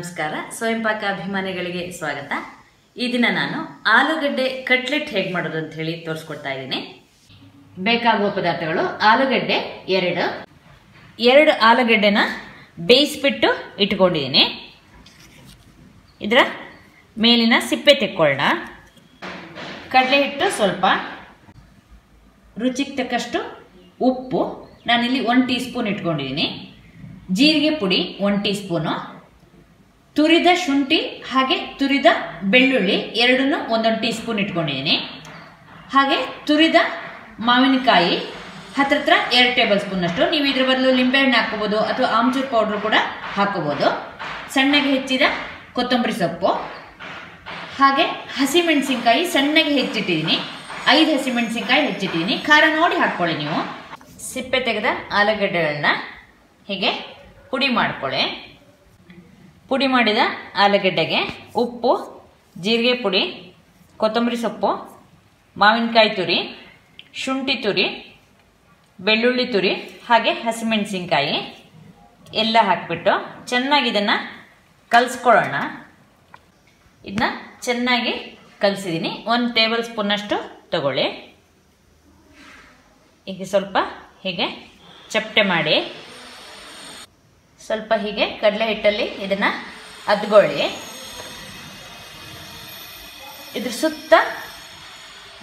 ನಮಸ್ಕಾರ. ಸ್ವಯಂಪಾಕ ಅಭಿಮಾನಿಗಳಿಗೆ ಸ್ವಾಗತ. ಈ ದಿನ ನಾನು ಆಲೂಗಡ್ಡೆ ಕಟ್ಲೆಟ್ ಹೇಗೆ ಮಾಡೋದು ಅಂತ ಹೇಳಿ ತೋರಿಸ್ಕೊಡ್ತಾ ಇದ್ದೀನಿ. ಬೇಕಾಗುವ ಪದಾರ್ಥಗಳು ಆಲೂಗಡ್ಡೆ ಎರಡು. ಎರಡು ಆಲೂಗಡ್ಡೆನ ಬೇಯಿಸ್ಬಿಟ್ಟು ಇಟ್ಕೊಂಡಿದ್ದೀನಿ. ಇದರ ಮೇಲಿನ ಸಿಪ್ಪೆ ತೆಕ್ಕೊಳ್ಳೋಣ ಕಡಲೆ ಹಿಟ್ಟು ಸ್ವಲ್ಪ. ರುಚಿಗೆ ತಕ್ಕಷ್ಟು ಉಪ್ಪು. ನಾನಿಲ್ಲಿ ಒನ್ ಟೀ ಸ್ಪೂನ್ ಇಟ್ಕೊಂಡಿದ್ದೀನಿ. ಜೀರಿಗೆ ಪುಡಿ ಒನ್ ಟೀ ಸ್ಪೂನು ತುರಿದ ಶುಂಠಿ ಹಾಗೆ ತುರಿದ ಬೆಳ್ಳುಳ್ಳಿ ಎರಡನ್ನೂ ಒಂದೊಂದು ಟೀ ಸ್ಪೂನ್ ಇಟ್ಕೊಂಡಿದ್ದೀನಿ. ಹಾಗೆ ತುರಿದ ಮಾವಿನಕಾಯಿ ಹತ್ರ ಹತ್ರ ಎರಡು ಟೇಬಲ್ ಸ್ಪೂನಷ್ಟು ನೀವು ಇದ್ರ ಬದಲು ಲಿಂಬೆಹಣ್ಣು ಹಾಕೋಬೋದು ಅಥವಾ ಆಮ್ಚೂರ್ ಪೌಡ್ರ್ ಕೂಡ ಹಾಕ್ಕೋಬೋದು. ಸಣ್ಣಗೆ ಹೆಚ್ಚಿದ ಕೊತ್ತಂಬರಿ ಸೊಪ್ಪು. ಹಾಗೆ ಹಸಿಮೆಣಸಿನ್ಕಾಯಿ ಸಣ್ಣಗೆ ಹೆಚ್ಚಿಟ್ಟಿದ್ದೀನಿ. ಐದು ಹಸಿಮೆಣಸಿನ್ಕಾಯಿ ಹೆಚ್ಚಿಟ್ಟಿದ್ದೀನಿ. ಖಾರ ನೋಡಿ ಹಾಕ್ಕೊಳ್ಳಿ ನೀವು. ಸಿಪ್ಪೆ ತೆಗೆದ ಆಲೂಗಡ್ಡೆಗಳನ್ನ ಹೀಗೆ ಪುಡಿ ಮಾಡ್ಕೊಳ್ಳಿ. ಪುಡಿ ಮಾಡಿದ ಆಲೂಗಡ್ಡೆಗೆ ಉಪ್ಪು, ಜೀರಿಗೆ ಪುಡಿ, ಕೊತ್ತಂಬರಿ ಸೊಪ್ಪು, ಮಾವಿನಕಾಯಿ ತುರಿ, ಶುಂಠಿ ತುರಿ, ಬೆಳ್ಳುಳ್ಳಿ ತುರಿ, ಹಾಗೆ ಹಸಿಮೆಣಸಿನ್ಕಾಯಿ ಎಲ್ಲ ಹಾಕಿಬಿಟ್ಟು ಚೆನ್ನಾಗಿ ಇದನ್ನು ಕಲಿಸ್ಕೊಳ್ಳೋಣ. ಇದನ್ನ ಚೆನ್ನಾಗಿ ಕಲಿಸಿದ್ದೀನಿ ಒಂದು ಟೇಬಲ್ ಸ್ಪೂನಷ್ಟು ತಗೊಳ್ಳಿ. ಈಗ ಸ್ವಲ್ಪ ಹೀಗೆ ಚಪ್ಪಟೆ ಮಾಡಿ ಸ್ವಲ್ಪ ಹೀಗೆ ಕಡಲೆ ಹಿಟ್ಟಲ್ಲಿ ಇದನ್ನು ಅದ್ಕೊಳ್ಳಿ. ಇದ್ರ ಸುತ್ತ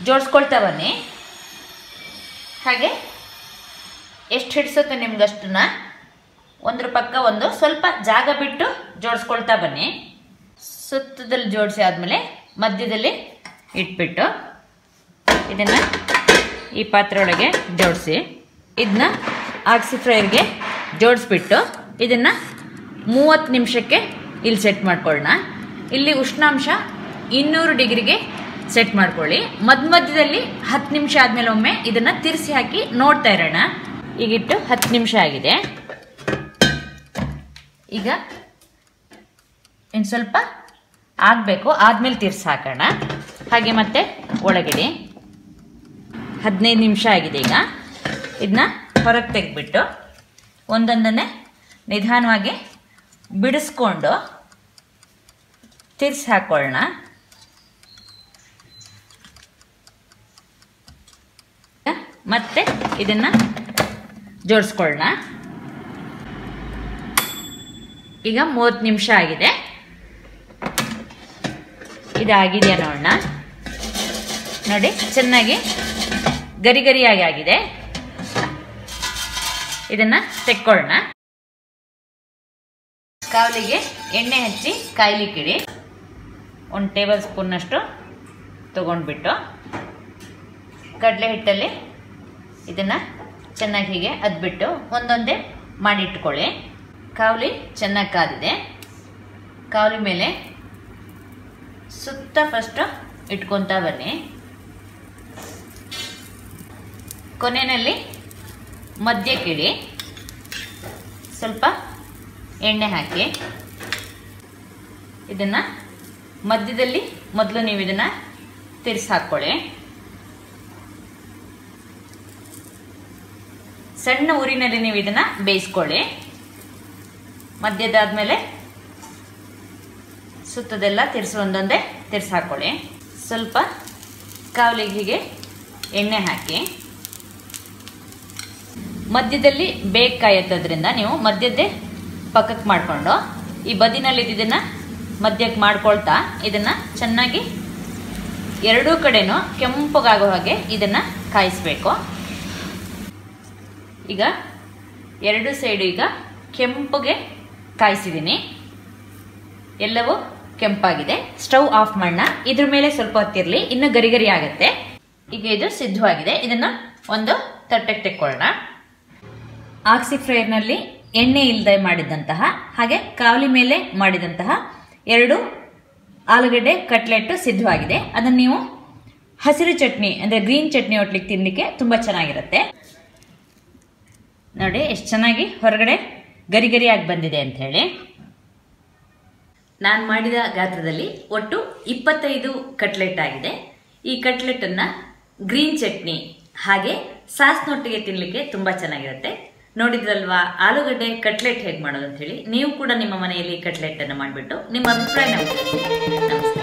ಜೋಡಿಸ್ಕೊಳ್ತಾ ಬನ್ನಿ. ಹಾಗೆ ಎಷ್ಟು ಹಿಡಿಸುತ್ತೆ ನಿಮ್ಗಷ್ಟನ್ನ? ಒಂದ್ರ ಪಕ್ಕ ಒಂದು ಸ್ವಲ್ಪ ಜಾಗ ಬಿಟ್ಟು ಜೋಡಿಸ್ಕೊಳ್ತಾ ಬನ್ನಿ. ಸುತ್ತದಲ್ಲಿ ಜೋಡಿಸಿ ಆದಮೇಲೆ ಮಧ್ಯದಲ್ಲಿ ಇಟ್ಬಿಟ್ಟು ಇದನ್ನು ಈ ಪಾತ್ರೆ ಒಳಗೆ ಜೋಡಿಸಿ. ಇದನ್ನ ಆಕ್ಸಿ ಫ್ರೈರ್ಗೆ ಜೋಡಿಸ್ಬಿಟ್ಟು ಇದನ್ನು ಮೂವತ್ತು ನಿಮಿಷಕ್ಕೆ ಇಲ್ಲಿ ಸೆಟ್ ಮಾಡ್ಕೊಳ್ಳೋಣ. ಇಲ್ಲಿ ಉಷ್ಣಾಂಶ ಇನ್ನೂರು ಡಿಗ್ರಿಗೆ ಸೆಟ್ ಮಾಡ್ಕೊಳ್ಳಿ. ಮಧ್ಯ ಮಧ್ಯದಲ್ಲಿ ಹತ್ತು ನಿಮಿಷ ಆದಮೇಲೆ ಒಮ್ಮೆ ಇದನ್ನು ತಿರ್ಸಿ ಹಾಕಿ ನೋಡ್ತಾ ಇರೋಣ. ಈಗಿಟ್ಟು ಹತ್ತು ನಿಮಿಷ ಆಗಿದೆ. ಈಗ ಇನ್ನು ಸ್ವಲ್ಪ ಆಗಬೇಕು. ಆದಮೇಲೆ ತಿರ್ಸಿ ಹಾಕೋಣ. ಹಾಗೆ ಮತ್ತೆ ಒಳಗಡೆ. ಹದಿನೈದು ನಿಮಿಷ ಆಗಿದೆ ಈಗ. ಇದನ್ನ ಹೊರಗೆ ತೆಗೆದ್ಬಿಟ್ಟು ಒಂದೊಂದನ್ನೇ ನಿಧಾನವಾಗಿ ಬಿಡಿಸ್ಕೊಂಡು ತಿರ್ಸಿ ಹಾಕೊಳ್ಳೋಣ. ಮತ್ತೆ ಇದನ್ನು ಜೋಡಿಸ್ಕೊಳ್ಳೋಣ. ಈಗ ಮೂವತ್ತು ನಿಮಿಷ ಆಗಿದೆ. ಇದಾಗಿದೆಯಾ ನೋಡೋಣ. ನೋಡಿ, ಚೆನ್ನಾಗಿ ಗರಿ ಗರಿಯಾಗಿ ಆಗಿದೆ. ಇದನ್ನು ತೆಕ್ಕೊಳ್ಳೋಣ. ಕಾವಲಿಗೆ ಎಣ್ಣೆ ಹಚ್ಚಿ ಕಾಯ್ಲಿಕ್ಕಿಡಿ ಒಂದು ಟೇಬಲ್ ಸ್ಪೂನ್ನಷ್ಟು ತೊಗೊಂಡ್ಬಿಟ್ಟು ಕಡಲೆ ಹಿಟ್ಟಲ್ಲಿ ಇದನ್ನು ಚೆನ್ನಾಗಿ ಹೀಗೆ ಅದ್ಬಿಟ್ಟು ಒಂದೊಂದೇ ಮಾಡಿಟ್ಕೊಳ್ಳಿ. ಕಾವಲಿ ಚೆನ್ನಾಗಿ ಕಾದಿದೆ. ಕಾವಲಿ ಮೇಲೆ ಸುತ್ತ ಫಸ್ಟು ಇಟ್ಕೊತಾ ಬನ್ನಿ. ಕೊನೆಯಲ್ಲಿ ಮಧ್ಯಕ್ಕಿಡಿ ಸ್ವಲ್ಪ ಎಣ್ಣೆ ಹಾಕಿ ಇದನ್ನು ಮಧ್ಯದಲ್ಲಿ ಮೊದಲು ನೀವು ಇದನ್ನು ತಿರ್ಸಿ ಹಾಕ್ಕೊಳ್ಳಿ. ಸಣ್ಣ ಊರಿನಲ್ಲಿ ನೀವು ಇದನ್ನು ಬೇಯಿಸ್ಕೊಳ್ಳಿ. ಮಧ್ಯದಾದ್ಮೇಲೆ ಸುತ್ತದೆಲ್ಲ ತಿರ್ಸಿ ಒಂದೊಂದೇ ತಿರ್ಸಿ ಹಾಕ್ಕೊಳ್ಳಿ. ಸ್ವಲ್ಪ ಕಾವಲಿಗೆ ಎಣ್ಣೆ ಹಾಕಿ. ಮಧ್ಯದಲ್ಲಿ ಬೇಗ ನೀವು ಮಧ್ಯದ್ದೇ ಪಕ್ಕಕ್ಕೆ ಮಾಡಿಕೊಂಡು ಈ ಬದಿನಲ್ಲಿ ಇದನ್ನು ಮಧ್ಯಕ್ಕೆ ಮಾಡ್ಕೊಳ್ತಾ ಇದನ್ನು ಚೆನ್ನಾಗಿ ಎರಡೂ ಕಡೆನೂ ಕೆಂಪಗಾಗೋ ಹಾಗೆ ಇದನ್ನು ಕಾಯಿಸ್ಬೇಕು. ಈಗ ಎರಡು ಸೈಡು ಈಗ ಕೆಂಪುಗೆ ಕಾಯಿಸಿದ್ದೀನಿ ಎಲ್ಲವೂ ಕೆಂಪಾಗಿದೆ. ಸ್ಟವ್ ಆಫ್ ಮಾಡೋಣ ಇದ್ರ ಮೇಲೆ ಸ್ವಲ್ಪ ಹೊತ್ತಿರಲಿ. ಇನ್ನು ಗರಿ ಗರಿ ಆಗುತ್ತೆ. ಈಗ ಇದು ಸಿದ್ಧವಾಗಿದೆ. ಇದನ್ನು ಒಂದು ತಟ್ಟೆಗೆ ತೆಕ್ಕೊಳ್ಳೋಣ ಆಕ್ಸಿ ಫ್ರೈರ್ನಲ್ಲಿ ಎಣ್ಣೆ ಇಲ್ಲದೆ ಮಾಡಿದಂತಹ, ಹಾಗೆ ಕಾವಲಿ ಮೇಲೆ ಮಾಡಿದಂತಹ ಎರಡು ಆಲೂಗಡ್ಡೆ ಕಟ್ಲೆಟ್ಟು ಸಿದ್ಧವಾಗಿದೆ. ಅದನ್ನು ನೀವು ಹಸಿರು ಚಟ್ನಿ, ಅಂದರೆ ಗ್ರೀನ್ ಚಟ್ನಿ ಒಟ್ಲಿಕ್ಕೆ ತಿನ್ನಲಿಕ್ಕೆ ತುಂಬ ಚೆನ್ನಾಗಿರುತ್ತೆ. ನೋಡಿ, ಎಷ್ಟು ಚೆನ್ನಾಗಿ ಹೊರಗಡೆ ಗರಿ ಗರಿಯಾಗಿ ಬಂದಿದೆ ಅಂತ ಹೇಳಿ. ನಾನು ಮಾಡಿದ ಗಾತ್ರದಲ್ಲಿ ಒಟ್ಟು ಇಪ್ಪತ್ತೈದು ಕಟ್ಲೆಟ್ ಆಗಿದೆ. ಈ ಕಟ್ಲೆಟನ್ನು ಗ್ರೀನ್ ಚಟ್ನಿ ಹಾಗೆ ಸಾಸ್ನೊಟ್ಟಿಗೆ ತಿನ್ನಲಿಕ್ಕೆ ತುಂಬ ಚೆನ್ನಾಗಿರುತ್ತೆ. ನೋಡಿದ್ರಲ್ವಾ? ಆಲೂಗಡ್ಡೆ ಕಟ್ಲೆಟ್ ಹೇಗೆ ಮಾಡೋದು ಅಂತ ಹೇಳಿ ನೀವು ಕೂಡ ನಿಮ್ಮ ಮನೆಯಲ್ಲಿ ಕಟ್ಲೆಟ್ ಅನ್ನು ಮಾಡಿಬಿಟ್ಟು ನಿಮ್ಮ ಅಭಿಪ್ರಾಯ ನಮಗೆ